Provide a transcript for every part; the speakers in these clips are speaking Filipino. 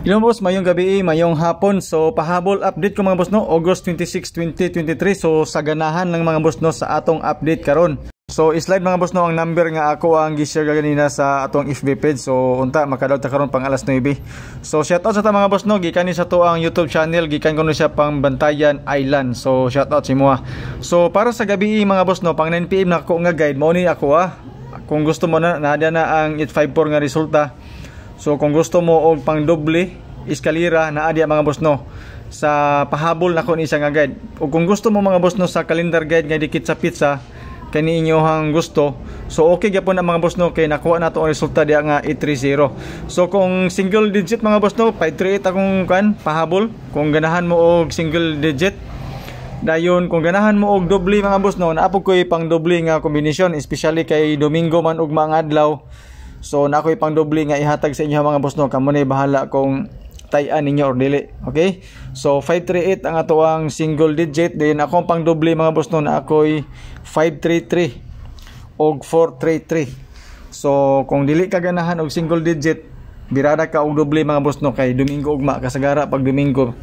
Hello boss, mayong gabi, mayong hapon. So pahabol update ko mga boss no, August 26, 2023. So sa ganahan ng mga boss no sa atong update karon. So slide mga boss no ang number nga ako ang gi-share ganina sa atong FB page. So unta makadaw ta karon pang alas 9. So shout out sa ta mga boss no, gikan ni sa to ang YouTube channel, gikan ko no siya pang Bantayan Island. So shout out si mo. So para sa gabi mga boss no, pang 9 PM na ako nga guide, mo ni ako ah. Kung gusto mo na, na ang 854 nga resulta. So kung gusto mo og pang doble eskalera na adya mga boss no sa pahabol na ko ni nga guide. O kung gusto mo mga boss no sa calendar guide nga dikit sa pizza kani inyohang gusto. So okay gyapon ang mga boss no kay nakuha na to ang resulta diya nga 830. So kung single digit mga boss no 538 akong kan pahabol. Kung ganahan mo og single digit dayon kung ganahan mo og doble mga boss no naapog ko pang doble nga kombinasyon especially kay Domingo man ug mga adlaw So na ako'y pang doble nga ihatag sa inyo mga boss no. Kamo na bahala kung tayan ninyo or dili. Okay? So 538 ang ato ang single digit. Then ako pang doble mga boss no na ako'y 533 og 433. So kung dili ka ganahan og single digit, birada ka og doble mga boss no kay Domingo ugma kasagara pag Domingo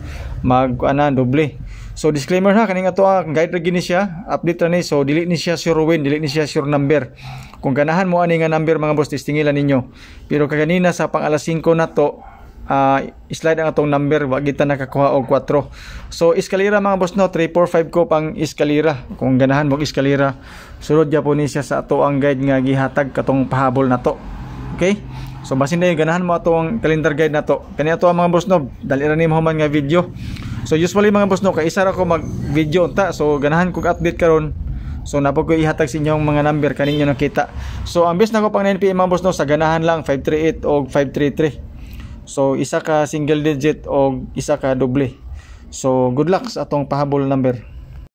mag ana doble. So disclaimer ha kaning ato ang guide ra gini siya, update ra ni so dili ni siya sure win, dili ni siya sure number. Kung ganahan mo ani nga number mga boss testingilan ninyo. Pero kaganina sa pang alas 5 na to uh, slide ang atong number wa kita nakakuha og 4. So eskalera mga boss no 345 ko pang eskalera. Kung ganahan mo eskalera, sulod ya po ni siya sa ato ang guide nga gihatag katong pahabol na to. Okay? So basin na ganahan mo ato ang calendar guide na to. Kani ato ang mga boss no, dali ra ni mo man nga video. So usually mga boss no, kay isa ra ko mag video ta. So ganahan kog update karon. So napo ko ihatag sa inyong mga number kaninyo nakita. So ang best nako pang 9 PM mga boss no, sa ganahan lang 538 o 533. So isa ka single digit o isa ka doble. So good luck sa atong pahabol number.